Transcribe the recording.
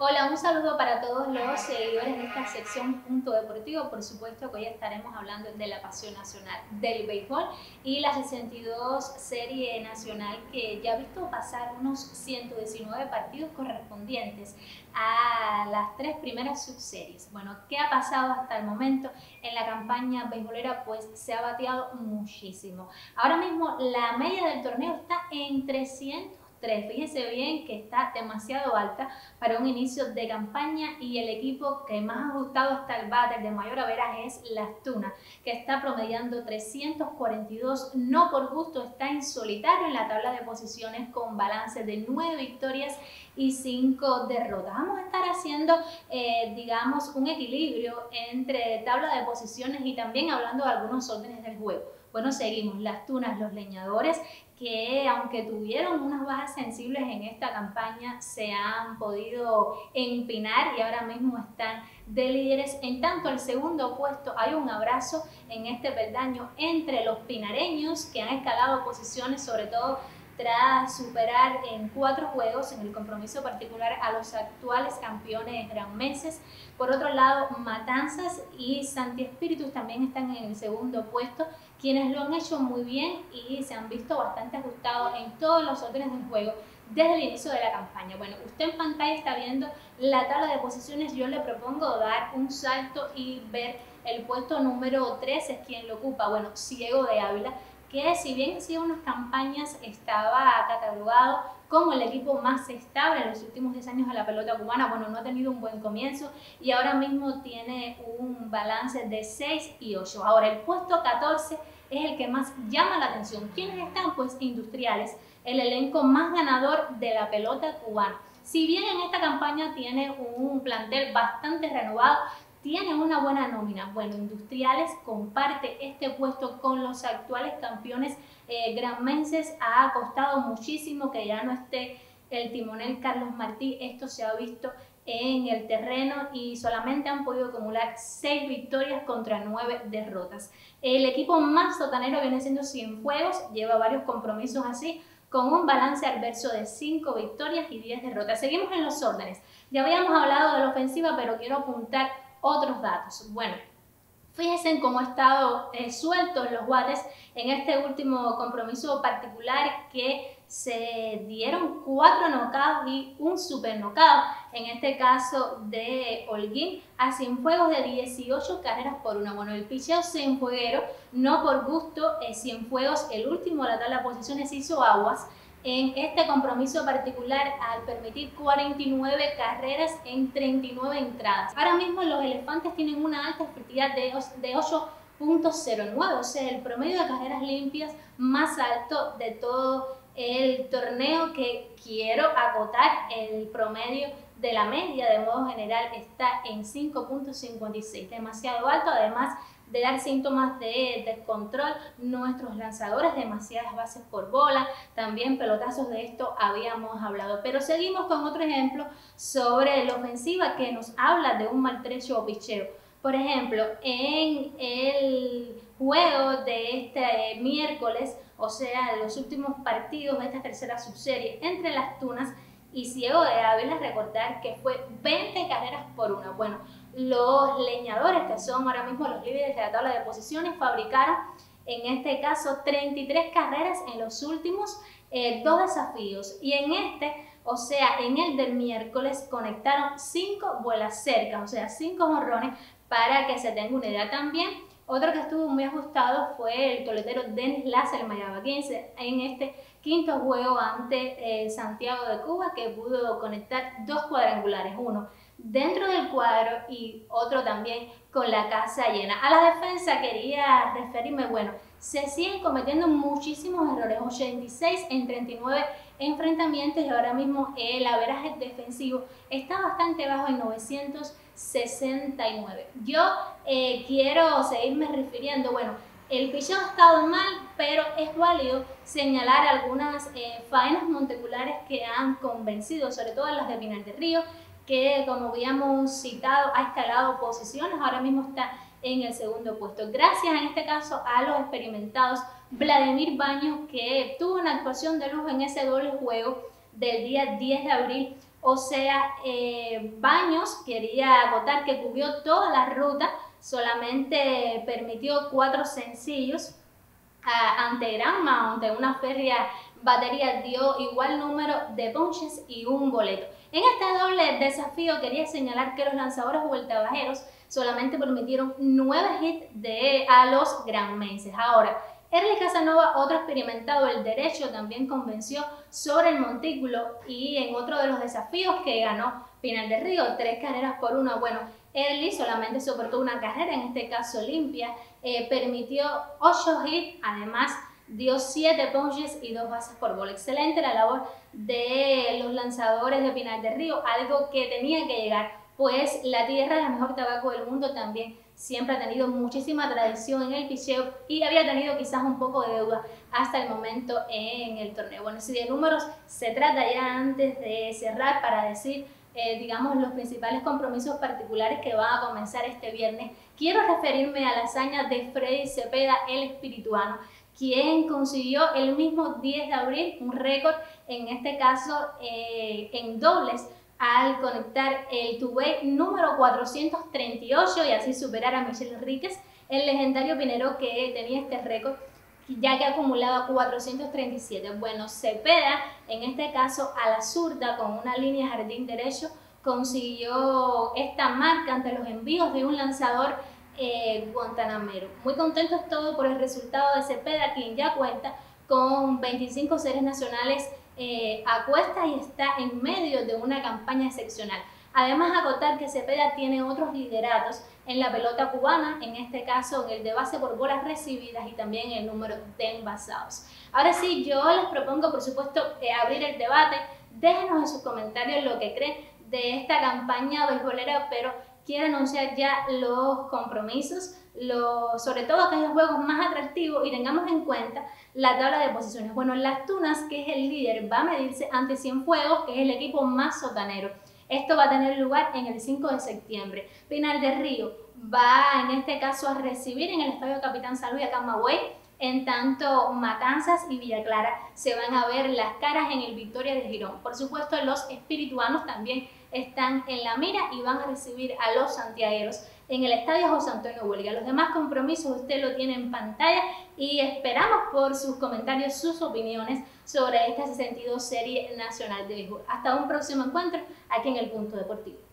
Hola, un saludo para todos los seguidores de esta sección Punto Deportivo. Por supuesto que hoy estaremos hablando de la pasión nacional del béisbol y la 62 Serie Nacional que ya ha visto pasar unos 119 partidos correspondientes a las tres primeras subseries. Bueno, ¿qué ha pasado hasta el momento en la campaña beisbolera? Pues se ha bateado muchísimo. Ahora mismo la media del torneo está en 300 3. Fíjese bien que está demasiado alta para un inicio de campaña y el equipo que más ajustado hasta el bater de mayor averaje es Las Tunas, que está promediando 342. No por gusto, está en solitario en la tabla de posiciones con balance de 9 victorias y 5 derrotas. Vamos a estar haciendo, eh, digamos, un equilibrio entre tabla de posiciones y también hablando de algunos órdenes del juego. Bueno, seguimos las tunas, los leñadores, que aunque tuvieron unas bajas sensibles en esta campaña, se han podido empinar y ahora mismo están de líderes. En tanto, el segundo puesto hay un abrazo en este peldaño entre los pinareños que han escalado posiciones, sobre todo tras superar en cuatro juegos en el compromiso particular a los actuales campeones meses. Por otro lado, Matanzas y Santi Espíritus también están en el segundo puesto, quienes lo han hecho muy bien y se han visto bastante ajustados en todos los órdenes del juego desde el inicio de la campaña. Bueno, usted en pantalla está viendo la tabla de posiciones, yo le propongo dar un salto y ver el puesto número 3 es quien lo ocupa, bueno, Ciego de Ávila, que si bien ha sido unas campañas estaba catalogado como el equipo más estable en los últimos 10 años de la pelota cubana, bueno, no ha tenido un buen comienzo y ahora mismo tiene un balance de 6 y 8. Ahora, el puesto 14 es el que más llama la atención. ¿Quiénes están? Pues industriales, el elenco más ganador de la pelota cubana. Si bien en esta campaña tiene un plantel bastante renovado, tiene una buena nómina. Bueno, Industriales comparte este puesto con los actuales campeones eh, granmenses. Ha costado muchísimo que ya no esté el timonel Carlos Martí. Esto se ha visto en el terreno y solamente han podido acumular seis victorias contra nueve derrotas. El equipo más sotanero viene siendo Cienfuegos, lleva varios compromisos así, con un balance adverso de 5 victorias y 10 derrotas. Seguimos en los órdenes. Ya habíamos hablado de la ofensiva, pero quiero apuntar otros datos. Bueno, fíjense en cómo han estado eh, sueltos los guates en este último compromiso particular que se dieron cuatro nocados y un super nocao, en este caso de Holguín, a Cienfuegos de 18 carreras por una. Bueno, el picheo Cienfueguero, no por gusto, eh, Cienfuegos, el último de la tabla de posiciones, hizo aguas en este compromiso particular al permitir 49 carreras en 39 entradas. Ahora mismo los elefantes tienen una alta efectividad de 8.09, o sea, el promedio de carreras limpias más alto de todo el torneo que quiero acotar el promedio de la media de modo general está en 5.56, demasiado alto, además de dar síntomas de descontrol, nuestros lanzadores, demasiadas bases por bola, también pelotazos de esto habíamos hablado. Pero seguimos con otro ejemplo sobre la ofensiva que nos habla de un maltrecho o picheo. Por ejemplo, en el juego de este miércoles, o sea, los últimos partidos de esta tercera subserie entre las Tunas y Ciego de Ávila, recordar que fue 20 carreras por una. Bueno, los leñadores, que son ahora mismo los líderes de la tabla de posiciones, fabricaron en este caso 33 carreras en los últimos eh, dos desafíos. Y en este, o sea, en el del miércoles, conectaron 5 vuelas cercas, o sea, 5 morrones, para que se tenga una idea también. Otro que estuvo muy ajustado fue el toletero Denis Laza, el mayabaquense, en este quinto juego ante eh, Santiago de Cuba, que pudo conectar dos cuadrangulares, uno dentro del cuadro y otro también con la casa llena. A la defensa quería referirme, bueno, se siguen cometiendo muchísimos errores, 86 en 39 enfrentamientos y ahora mismo el averaje defensivo está bastante bajo en 969. Yo eh, quiero seguirme refiriendo, bueno, el pichón ha estado mal, pero es válido señalar algunas eh, faenas monteculares que han convencido, sobre todo las de Pinar de Río, que como habíamos citado ha escalado posiciones, ahora mismo está en el segundo puesto. Gracias en este caso a los experimentados Vladimir Baños que tuvo una actuación de lujo en ese doble juego del día 10 de abril O sea, eh, Baños quería acotar que cubrió toda la ruta, solamente permitió cuatro sencillos ante Granma, ante una férrea batería dio igual número de ponches y un boleto. En este doble desafío quería señalar que los lanzadores vueltabajeros solamente permitieron nueve hits de, a los granmenses. Ahora, Erly Casanova, otro experimentado el derecho, también convenció sobre el montículo y en otro de los desafíos que ganó Pinal de Río, tres carreras por uno. Bueno, Erly solamente soportó una carrera, en este caso limpia, eh, permitió ocho hits, además dio siete ponches y dos bases por bola. Excelente la labor de los lanzadores de Pinal de Río, algo que tenía que llegar, pues la tierra la mejor tabaco del mundo también siempre ha tenido muchísima tradición en el picheo y había tenido quizás un poco de deuda hasta el momento en el torneo. Bueno, si de números se trata ya antes de cerrar para decir, eh, digamos, los principales compromisos particulares que van a comenzar este viernes, quiero referirme a la hazaña de Freddy Cepeda, el espirituano, quien consiguió el mismo 10 de abril un récord, en este caso eh, en dobles, al conectar el two-way número 438 y así superar a Michelle Enríquez, el legendario pinero que tenía este récord ya que ha acumulado 437. Bueno, Cepeda, en este caso a la zurda con una línea jardín derecho, consiguió esta marca ante los envíos de un lanzador eh, guantanamero. Muy contentos todos por el resultado de Cepeda, quien ya cuenta con 25 series nacionales eh, acuesta y está en medio de una campaña excepcional. Además, acotar que Cepeda tiene otros lideratos en la pelota cubana, en este caso en el de base por bolas recibidas y también el número de envasados. Ahora sí, yo les propongo, por supuesto, eh, abrir el debate. Déjenos en sus comentarios lo que creen de esta campaña beisbolera, pero quiero anunciar ya los compromisos, sobre todo aquellos juegos más atractivos y tengamos en cuenta la tabla de posiciones. Bueno, Las Tunas, que es el líder, va a medirse ante Cienfuegos, que es el equipo más sotanero. Esto va a tener lugar en el 5 de septiembre. Pinal de Río va en este caso a recibir en el Estadio Capitán Salud a Camagüey en tanto, Matanzas y Villa Clara se van a ver las caras en el Victoria de Girón. Por supuesto, los espirituanos también están en la mira y van a recibir a los santiagueros en el Estadio José Antonio Huelga. Los demás compromisos usted lo tiene en pantalla y esperamos por sus comentarios, sus opiniones sobre esta 62 Serie Nacional de Béisbol. Hasta un próximo encuentro aquí en el Punto Deportivo.